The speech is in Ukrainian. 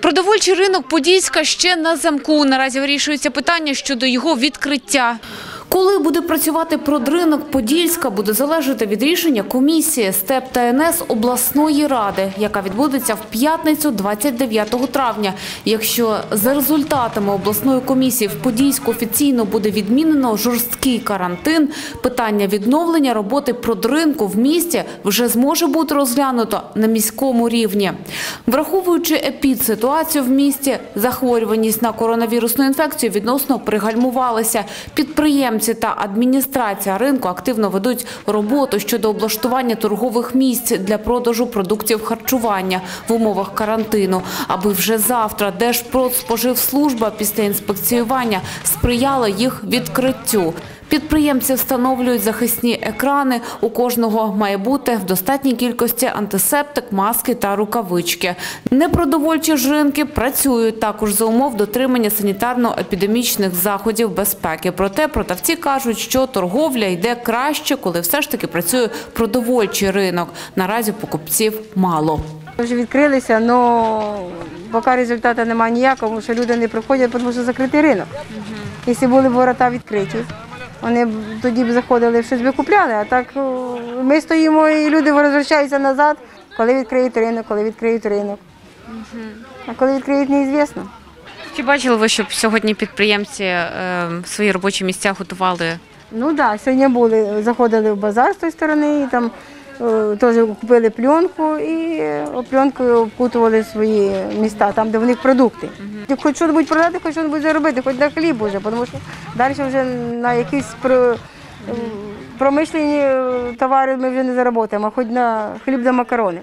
Продовольчий ринок Подільська ще на замку. Наразі вирішується питання щодо його відкриття. Коли буде працювати продринок Подільська, буде залежати від рішення комісії СТЕП та НС обласної ради, яка відбудеться в п'ятницю 29 травня. Якщо за результатами обласної комісії в Подільську офіційно буде відмінено жорсткий карантин, питання відновлення роботи продринку в місті вже зможе бути розглянуто на міському рівні. Враховуючи епідситуацію в місті, захворюваність на коронавірусну інфекцію відносно пригальмувалася. Підприємці та адміністрація ринку активно ведуть роботу щодо облаштування торгових місць для продажу продуктів харчування в умовах карантину, аби вже завтра Держпродспоживслужба після інспекціювання сприяла їх відкриттю. Підприємці встановлюють захисні екрани. У кожного має бути в достатній кількості антисептик, маски та рукавички. Непродовольчі ж ринки працюють також за умов дотримання санітарно-епідемічних заходів безпеки. Проте продавці кажуть, що торговля йде краще, коли все ж таки працює продовольчий ринок. Наразі покупців мало. Вже відкрилися, але поки результату немає ніякого, тому що люди не приходять, тому що закритий ринок. Якщо були ворота відкриті, вони тоді б заходили, щось би купляли, а так ми стоїмо і люди розвертаються назад, коли відкриють ринок, коли відкриють ринок. А коли відкриють, неізвісно. Чи бачили ви, щоб сьогодні підприємці е, свої робочі місця готували? Ну так, да, сьогодні були, заходили в базар з тої сторони, і там теж купили пленку і е, пленкою обкутували свої міста, там, де в них продукти. Хоч щось продати, хоч щось заробити, хоч на хліб уже, тому що далі вже на якісь про, е, промишлені е, товари ми вже не заработаємо, а хоч на хліб та макарони.